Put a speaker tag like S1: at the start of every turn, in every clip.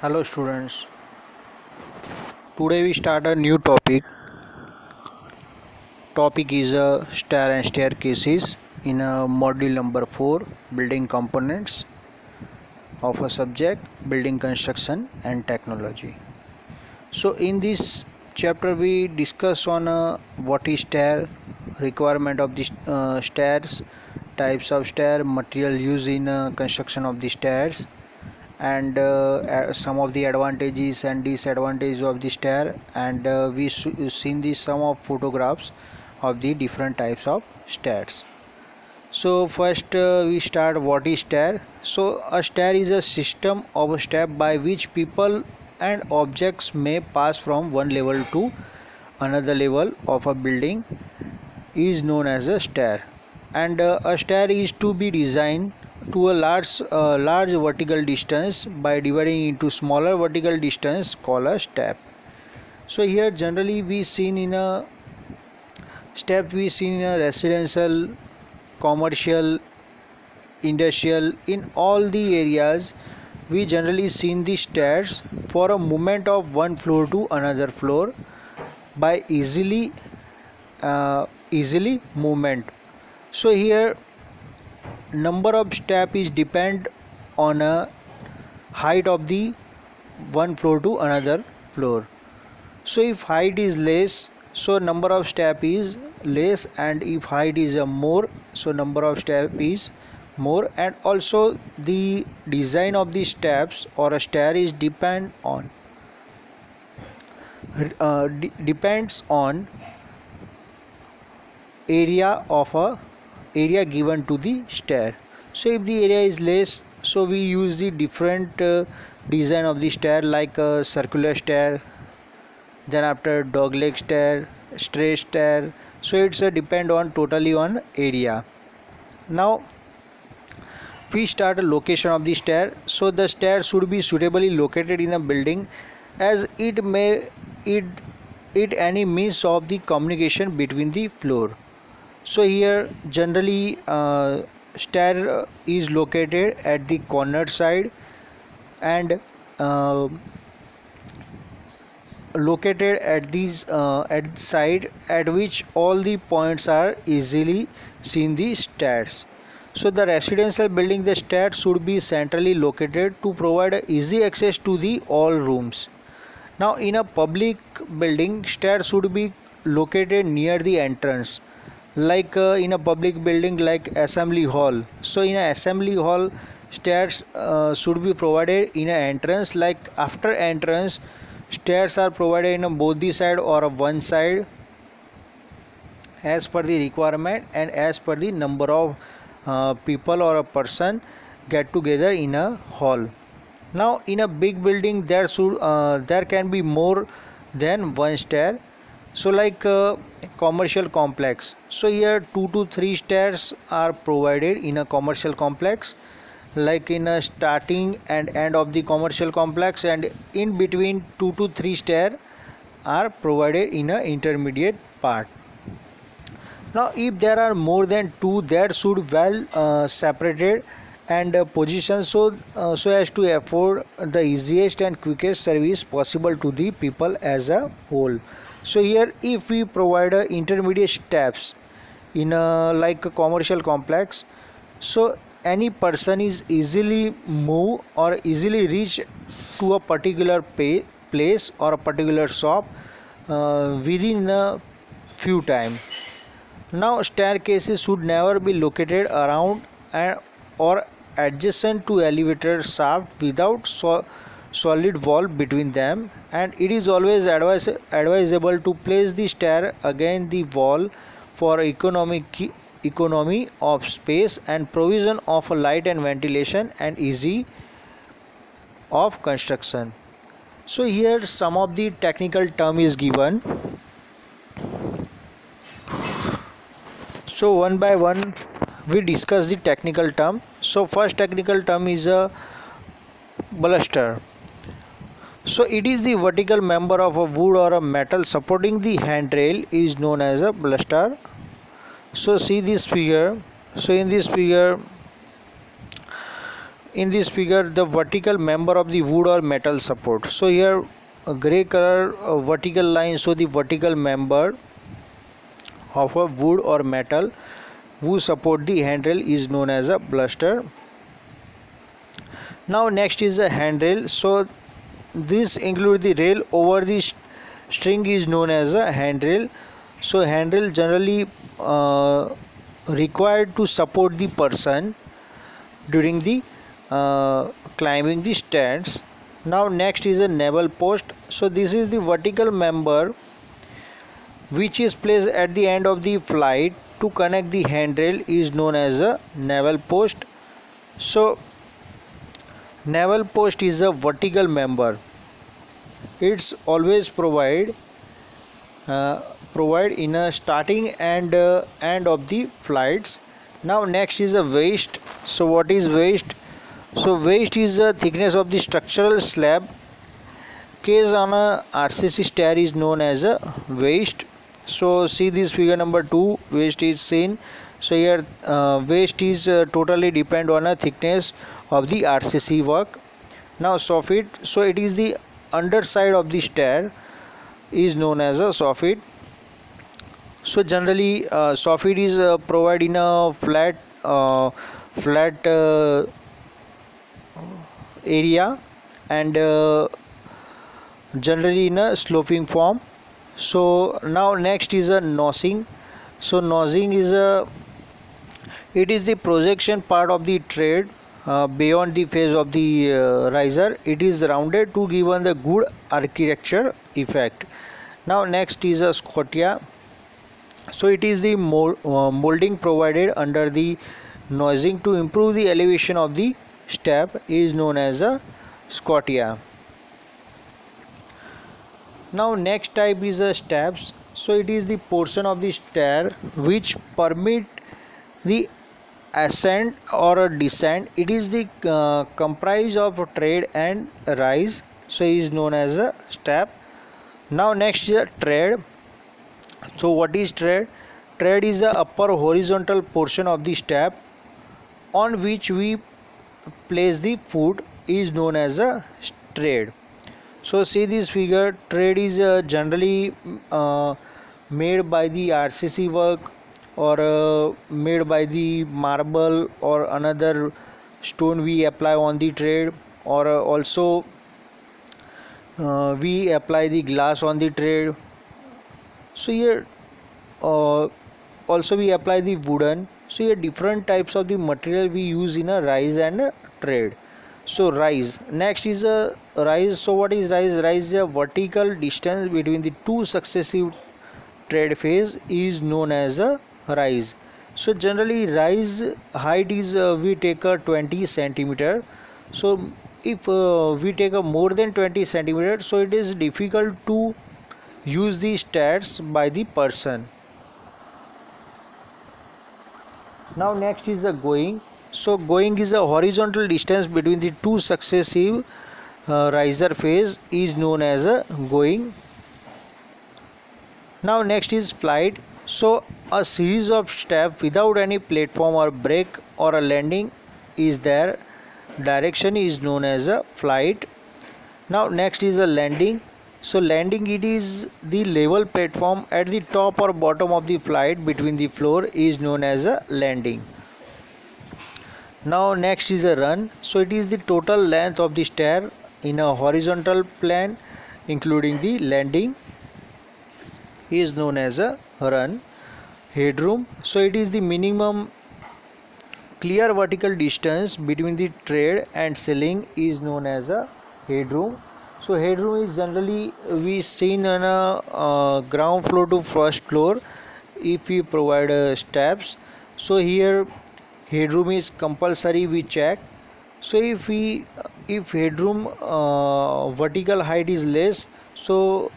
S1: Hello students. Today we start a new topic. Topic is uh, stair and staircases in a module number 4 building components of a subject building construction and technology. So in this chapter we discuss on uh, what is stair, requirement of the uh, stairs, types of stair, material used in uh, construction of the stairs and uh, some of the advantages and disadvantages of the stair and uh, we seen the some of photographs of the different types of stairs. So first uh, we start what is stair so a stair is a system of a step by which people and objects may pass from one level to another level of a building is known as a stair. And uh, a stair is to be designed to a large uh, large vertical distance by dividing into smaller vertical distance called a step. So here generally we seen in a step we seen in a residential commercial industrial in all the areas we generally seen the stairs for a movement of one floor to another floor by easily uh, easily movement. So here number of step is depend on a height of the one floor to another floor. So if height is less so number of step is less and if height is a more so number of step is more. And also the design of the steps or a stair is depend on uh, depends on area of a area given to the stair. So if the area is less so we use the different uh, design of the stair like a circular stair then after dog leg stair straight stair. So it's uh, depend on totally on area. Now we start a location of the stair. So the stair should be suitably located in a building as it may it it any means of the communication between the floor so here generally uh, stair is located at the corner side and uh, located at these uh, at side at which all the points are easily seen the stairs. So the residential building the stairs should be centrally located to provide easy access to the all rooms. Now in a public building stairs should be located near the entrance like uh, in a public building like assembly hall. So in a assembly hall stairs uh, should be provided in a entrance like after entrance stairs are provided in a both the side or one side as per the requirement and as per the number of uh, people or a person get together in a hall. Now in a big building there should uh, there can be more than one stair so like uh, commercial complex. So here two to three stairs are provided in a commercial complex like in a starting and end of the commercial complex and in between two to three stair are provided in a intermediate part. Now if there are more than two that should well uh, separated and uh, positioned so uh, so as to afford the easiest and quickest service possible to the people as a whole. So here if we provide uh, intermediate steps in a like a commercial complex so any person is easily move or easily reach to a particular pay, place or a particular shop uh, within a few time. Now staircases should never be located around and or adjacent to elevator shaft without so, solid wall between them and it is always advise, advisable to place the stair against the wall for economic economy of space and provision of light and ventilation and easy of construction. So here some of the technical term is given. So one by one we discuss the technical term. So first technical term is a baluster. So it is the vertical member of a wood or a metal supporting the handrail is known as a baluster. So see this figure. So in this figure in this figure the vertical member of the wood or metal support. So here a gray color uh, vertical line so the vertical member of a wood or metal who support the handrail is known as a baluster now next is a handrail. So this include the rail. Over the string is known as a handrail. So handrail generally uh, required to support the person during the uh, climbing the stairs now next is a newel post. So this is the vertical member which is placed at the end of the flight to connect the handrail is known as a newel post. So newel post is a vertical member. It's always provide uh, provide in a starting and uh, end of the flights. Now next is a waist. So what is waist? So waist is the thickness of the structural slab. Case on a RCC stair is known as a waist so see this figure number 2 waist is seen. So here uh, waist is uh, totally depend on a thickness of the RCC work. Now soffit. So it is the underside of the stair is known as a soffit. So generally uh, soffit is uh, provided in a flat uh, flat uh, area and uh, generally in a sloping form so now next is a nosing. So nosing is a it is the projection part of the tread uh, beyond the face of the uh, riser. It is rounded to give on the good architecture effect. Now next is a scotia. So it is the uh, molding provided under the nosing to improve the elevation of the step is known as a scotia now next type is a steps. So it is the portion of the stair which permit the ascent or descent. It is the uh, comprise of tread and rise. So is known as a step. Now next is a tread. So what is tread? Tread is the upper horizontal portion of the step on which we place the foot. Is known as a tread so see this figure. Tread is uh, generally uh, made by the RCC work or uh, made by the marble or another stone we apply on the tread or uh, also uh, we apply the glass on the tread. So here uh, also we apply the wooden. So here different types of the material we use in a rise and a tread so rise. Next is a rise. So what is rise? Rise is a vertical distance between the two successive tread phase is known as a rise. So generally rise height is uh, we take a 20 centimeter. So if uh, we take a more than 20 centimeter so it is difficult to use the stairs by the person. Now next is the going so going is a horizontal distance between the two successive uh, riser phase is known as a going. Now next is flight. So a series of steps without any platform or break or a landing is there. Direction is known as a flight. Now next is a landing. So landing it is the level platform at the top or bottom of the flight between the floor is known as a landing now next is a run. So it is the total length of the stair in a horizontal plane including the landing. Is known as a run headroom. So it is the minimum clear vertical distance between the tread and ceiling is known as a headroom. So headroom is generally we seen on a uh, ground floor to first floor if we provide uh, steps. So here headroom is compulsory we check. So if we if headroom uh, vertical height is less so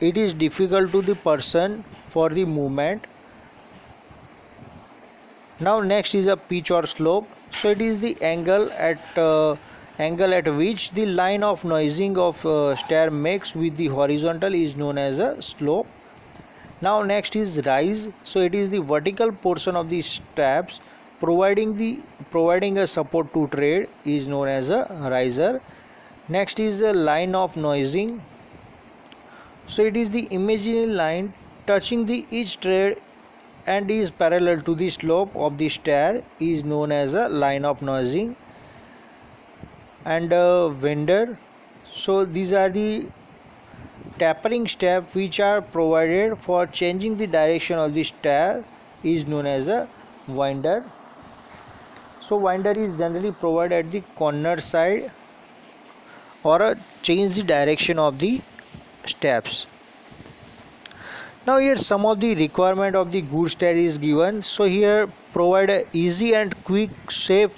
S1: it is difficult to the person for the movement. Now next is a pitch or slope. So it is the angle at uh, angle at which the line of nosing of uh, stair makes with the horizontal is known as a slope. Now next is rise. So it is the vertical portion of the steps providing the providing a support to tread is known as a riser. Next is the line of nosing. So it is the imaginary line touching the each tread and is parallel to the slope of the stair is known as a line of nosing and a winder so these are the tapering steps which are provided for changing the direction of the stair is known as a winder so winder is generally provided at the corner side or uh, change the direction of the steps. Now here some of the requirement of the good stair is given. So here provide a easy and quick safe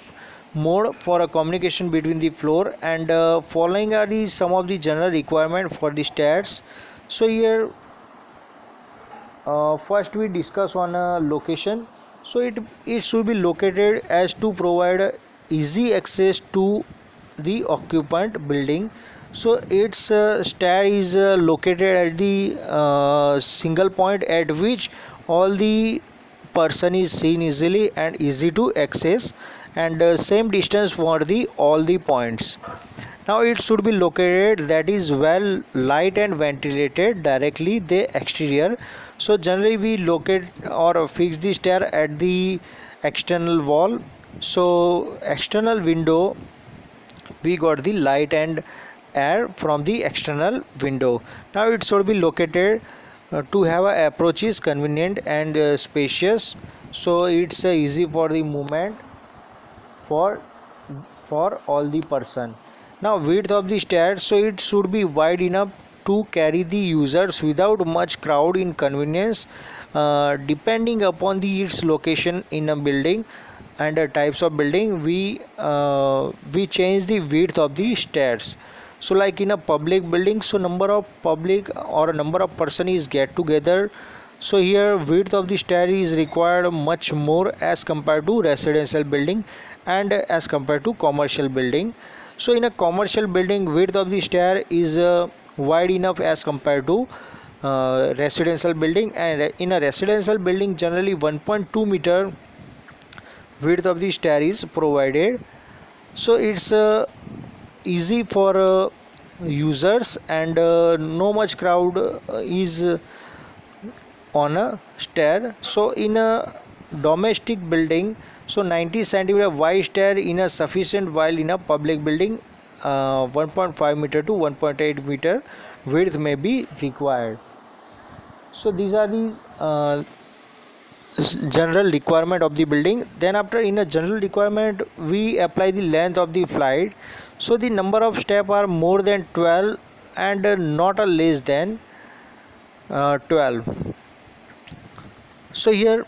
S1: mode for a communication between the floor and uh, following are the some of the general requirement for the stairs. So here uh, first we discuss on a location so it it should be located as to provide easy access to the occupant building. So its uh, stair is uh, located at the uh, single point at which all the person is seen easily and easy to access and uh, same distance for the all the points. Now it should be located that is well light and ventilated directly the exterior so generally we locate or fix the stair at the external wall. So external window we got the light and air from the external window. Now it should be located uh, to have a approach is convenient and uh, spacious. So it's uh, easy for the movement for for all the person. Now width of the stair so it should be wide enough to carry the users without much crowd inconvenience uh, depending upon the its location in a building and uh, types of building we uh, we change the width of the stairs. So like in a public building so number of public or number of person is get together. So here width of the stair is required much more as compared to residential building and as compared to commercial building. So in a commercial building width of the stair is uh, wide enough as compared to uh, residential building. And in a residential building generally 1.2 meter width of the stair is provided. So it's uh, easy for uh, users and uh, no much crowd uh, is on a stair. So in a domestic building so 90 centimeter wide stair in a sufficient while in a public building uh, 1.5 meter to 1.8 meter width may be required. So these are the uh, general requirement of the building. Then after in a general requirement we apply the length of the flight. So the number of step are more than 12 and uh, not a less than uh, 12 so here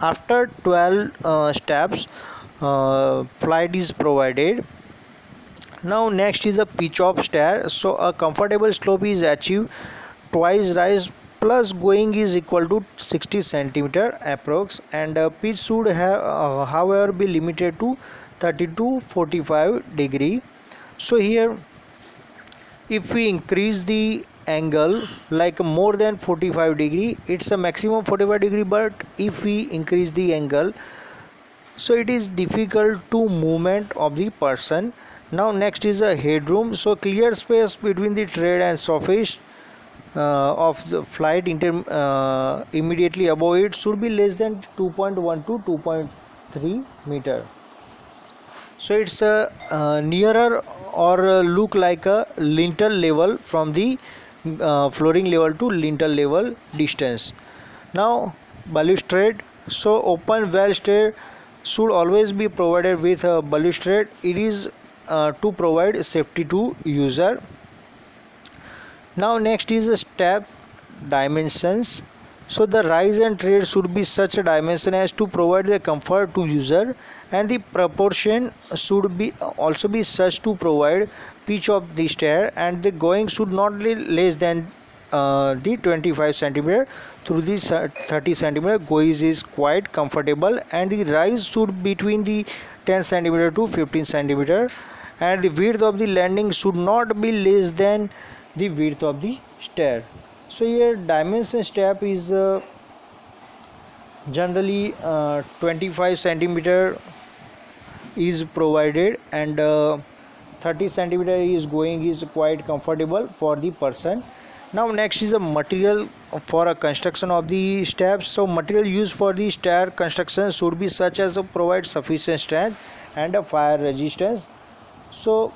S1: after 12 uh, steps uh, flight is provided. Now next is a pitch of stair. So a comfortable slope is achieved. Twice rise plus going is equal to 60 centimeter approx. And uh, pitch should have uh, however be limited to 30 to 45 degree. So here if we increase the angle like more than 45 degree it's a maximum 45 degree but if we increase the angle so it is difficult to movement of the person. Now next is a headroom. So clear space between the tread and surface uh, of the flight uh, immediately above it should be less than 2.1 to 2.3 meter. So it's a uh, nearer or look like a lintel level from the uh, flooring level to lintel level distance. Now balustrade so open well stair should always be provided with a balustrade. It is uh, to provide safety to user. Now next is the step dimensions. So the rise and tread should be such a dimension as to provide the comfort to user and the proportion should be also be such to provide pitch of the stair and the going should not be less than uh, the 25 centimeter through the 30 centimeter. Goes is quite comfortable and the rise should between the 10 centimeter to 15 centimeter. And the width of the landing should not be less than the width of the stair. So here dimension step is uh, generally uh, 25 centimeter is provided and uh, 30 centimeter is going is quite comfortable for the person now next is a material for a construction of the steps. So material used for the stair construction should be such as to provide sufficient strength and a fire resistance. So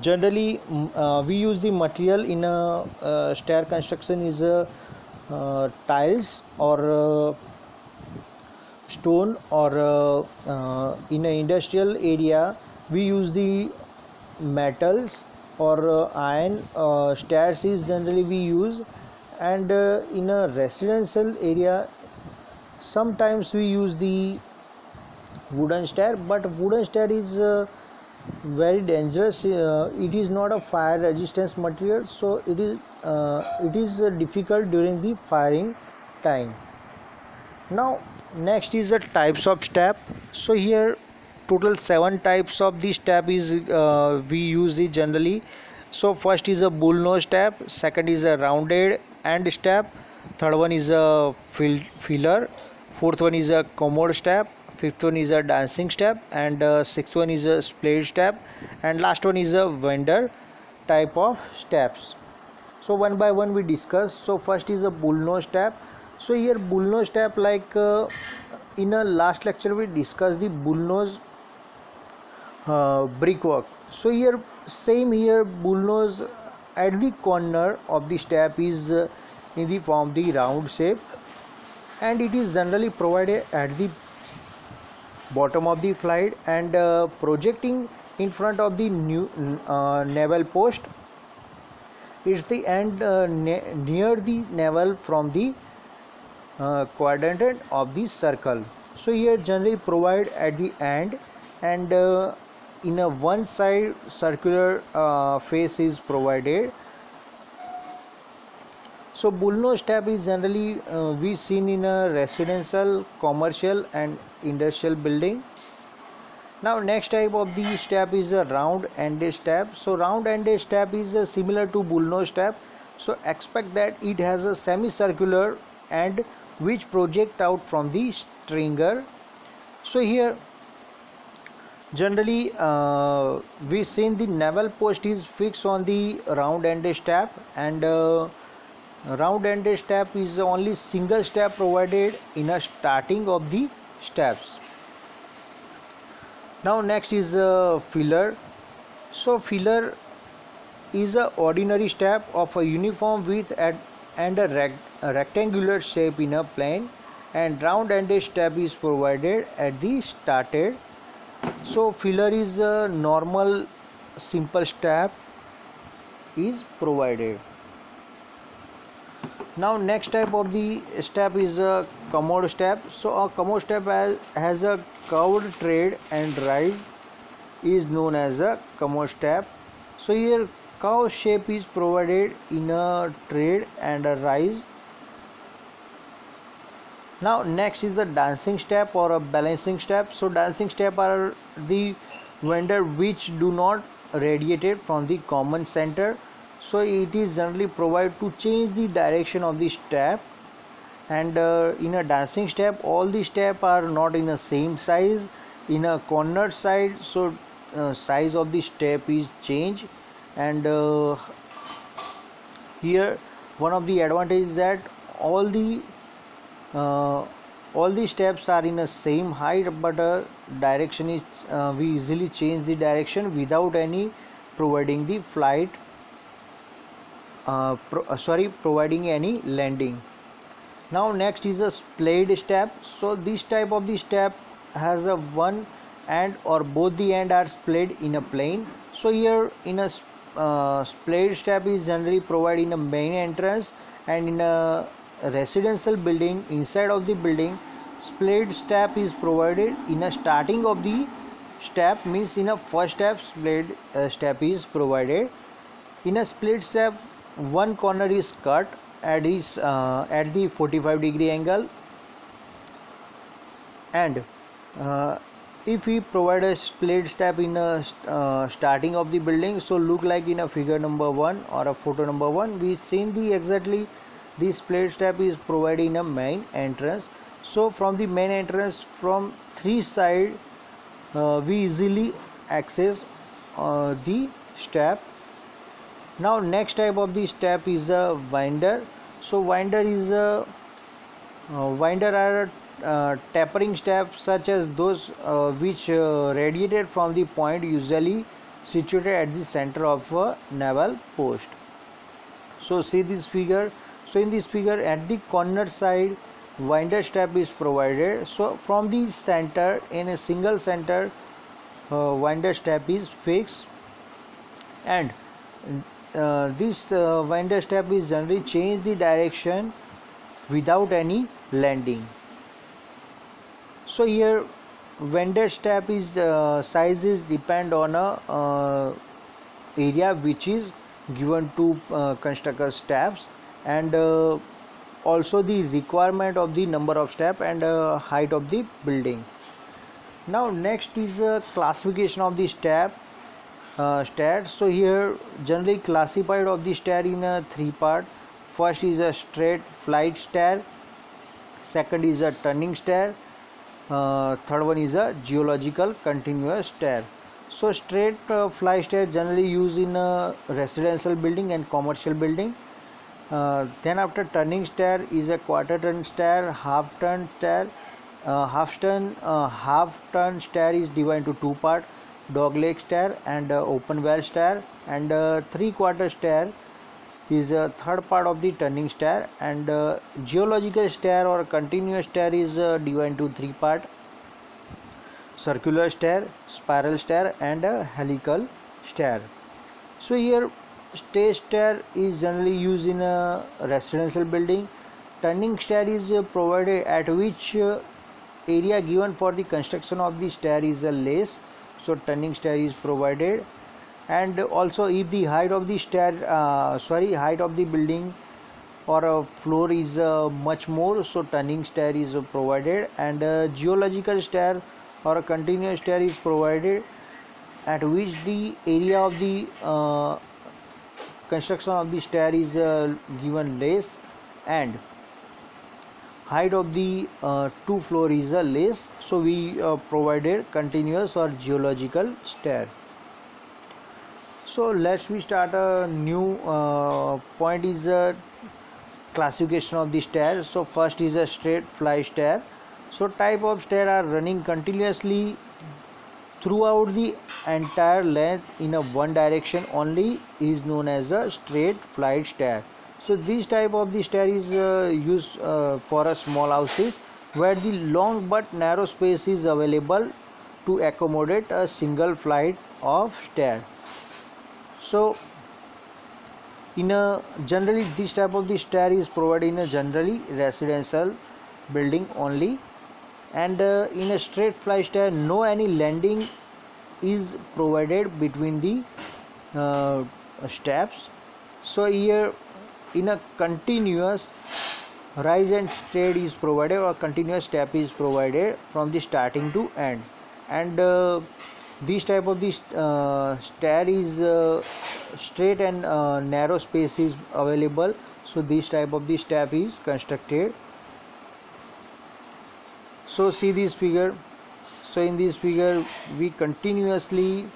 S1: generally uh, we use the material in a uh, stair construction is uh, tiles or uh, stone or uh, uh, in an industrial area we use the metals or uh, iron uh, stairs is generally we use and uh, in a residential area sometimes we use the wooden stair but wooden stair is uh, very dangerous uh, it is not a fire resistance material so it is uh, it is difficult during the firing time. Now next is the types of step. So here total seven types of the step is uh, we use it generally. So first is a bull nose step second is a rounded end step third one is a fill, filler fourth one is a commode step fifth one is a dancing step and uh, sixth one is a splayed step and last one is a winder type of steps. So one by one we discuss. So first is a bull nose step so here bull nose step like uh, in a last lecture we discussed the bull nose uh, brickwork. So here same here bull nose at the corner of the step is uh, in the form the round shape. And it is generally provided at the bottom of the flight and uh, projecting in front of the new uh, naval post. It's the end uh, near the naval from the uh, quadrant of the circle. So here generally provide at the end and uh, in a one side circular uh, face is provided. So bullnose step is generally uh, we seen in a residential commercial and industrial building. Now next type of the step is a round ended step. So round ended step is uh, similar to bullnose step. So expect that it has a semicircular end which project out from the stringer. So here generally uh, we seen the naval post is fixed on the round ended step and uh, round ended step is only single step provided in a starting of the steps. Now next is a filler. So filler is a ordinary step of a uniform width at, and a, a rectangular shape in a plane and round ended step is provided at the started so filler is a normal simple step is provided. Now next type of the step is a commode step. So a commode step has, a curved tread and rise is known as a commode step. So here cow shape is provided in a tread and a rise now next is the dancing step or a balancing step. So dancing step are the winder which do not radiated from the common center. So it is generally provided to change the direction of the step. And uh, in a dancing step all the step are not in the same size. In a corner side so uh, size of the step is changed and uh, here one of the advantage is that all the uh, all the steps are in the same height but uh, direction is uh, we easily change the direction without any providing the flight uh, pro uh, sorry providing any landing. Now next is a splayed step. So this type of the step has a one end or both the end are splayed in a plane. So here in a uh, splayed step is generally provided in a main entrance and in a residential building inside of the building split step is provided. In a starting of the step means in a first step split uh, step is provided. In a split step one corner is cut at is uh, at the 45 degree angle. And uh, if we provide a split step in a uh, starting of the building so look like in a figure number one or a photo number one we seen the exactly the split step is providing a main entrance. So from the main entrance from three side uh, we easily access uh, the step. Now next type of the step is a winder. So winder is a uh, winder are uh, tapering steps such as those uh, which uh, radiated from the point usually situated at the center of a naval post. So see this figure so in this figure at the corner side winder step is provided. So from the center in a single center uh, winder step is fixed. And uh, this uh, winder step is generally change the direction without any landing. So here winder step is the uh, sizes depend on a uh, area which is given to uh, constructor steps and uh, also the requirement of the number of step and uh, height of the building. Now next is a classification of the step uh, so here generally classified of the stair in a three part. First is a straight flight stair. Second is a turning stair. Uh, third one is a geological continuous stair. So straight uh, fly stair generally used in a residential building and commercial building uh, then after turning stair is a quarter turn stair half turn stair uh, half turn uh, half turn stair is divided into two part dog leg stair and uh, open well stair. And uh, three quarter stair is a third part of the turning stair. And uh, geological stair or continuous stair is uh, divided into three part circular stair spiral stair and helical stair. So here stage stair is generally used in a residential building. Turning stair is provided at which area given for the construction of the stair is uh, less so turning stair is provided. And also if the height of the stair uh, sorry height of the building or a floor is uh, much more so turning stair is provided. And uh, geological stair or a continuous stair is provided at which the area of the uh, construction of the stair is uh, given less and height of the uh, two floor is uh, less so we uh, provided continuous or geological stair. So let's we start a new uh, point is a classification of the stair. So first is a straight fly stair. So type of stair are running continuously throughout the entire length in a one direction only is known as a straight flight stair. So this type of the stair is uh, used uh, for a small houses where the long but narrow space is available to accommodate a single flight of stair. So in a generally this type of the stair is provided in a generally residential building only and uh, in a straight fly stair no any landing is provided between the uh, steps. So here in a continuous rise and straight is provided or continuous step is provided from the starting to end. And uh, this type of this uh, stair is uh, straight and uh, narrow space is available. So this type of the step is constructed so see this figure. So in this figure we continuously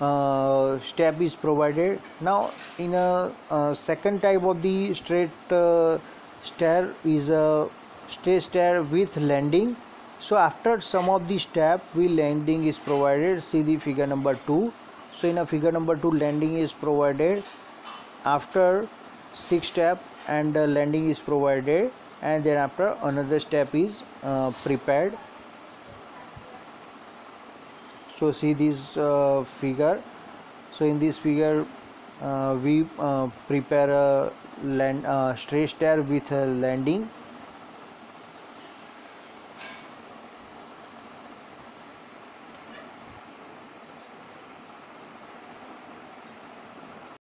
S1: uh, step is provided. Now in a, a, second type of the straight uh, stair is a straight stair with landing. So after some of the step we landing is provided. See the figure number 2 so in a figure number 2 landing is provided. After six step and uh, landing is provided and then after another step is uh, prepared. So see this uh, figure. So in this figure uh, we uh, prepare a land straight stair with a landing